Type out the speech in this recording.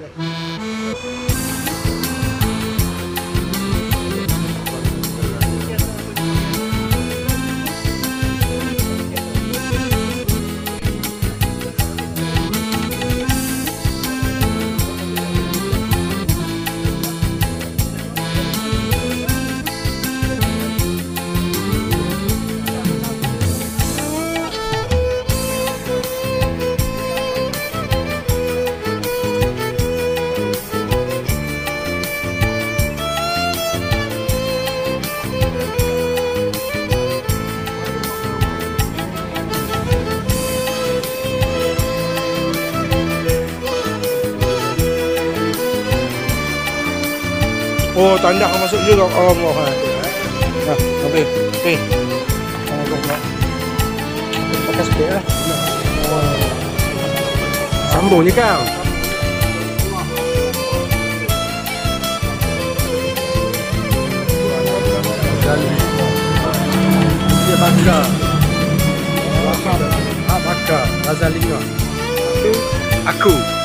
Valley. Oh, tak nak masuk juga. Oh, ha. Ha, okey. Okey. Tengok. Pakai sikit lah. Oh. Sambung je kau. Dia bakar. Bakar. Ah, bakar. Razalinga. Aku.